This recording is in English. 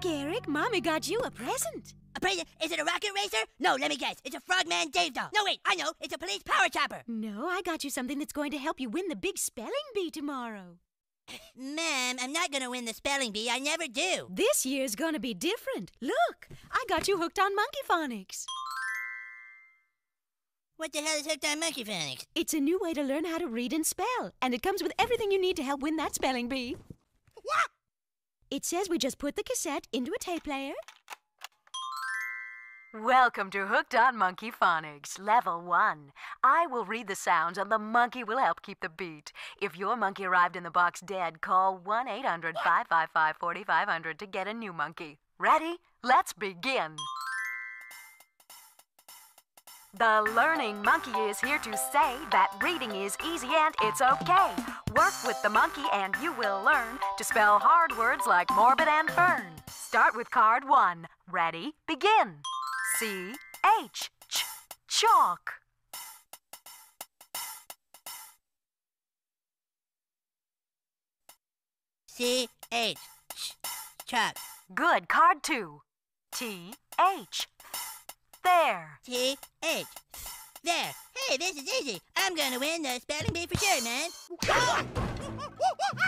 Look, Eric, Mommy got you a present. A present? Is it a rocket racer? No, let me guess. It's a Frogman Dave doll. No, wait, I know. It's a police power chopper. No, I got you something that's going to help you win the big spelling bee tomorrow. Ma'am, I'm not gonna win the spelling bee. I never do. This year's gonna be different. Look, I got you hooked on monkey phonics. What the hell is hooked on monkey phonics? It's a new way to learn how to read and spell, and it comes with everything you need to help win that spelling bee. It says we just put the cassette into a tape player. Welcome to Hooked on Monkey Phonics, Level 1. I will read the sounds and the monkey will help keep the beat. If your monkey arrived in the box dead, call 1 800 555 4500 to get a new monkey. Ready? Let's begin. The learning monkey is here to say that reading is easy and it's okay. Work with the monkey and you will learn to spell hard words like morbid and fern. Start with card one. Ready? Begin. C H ch chalk. C H ch chalk. Good. Card two. T H there. T-H. There. Hey, this is easy. I'm gonna win the spelling bee for sure, man.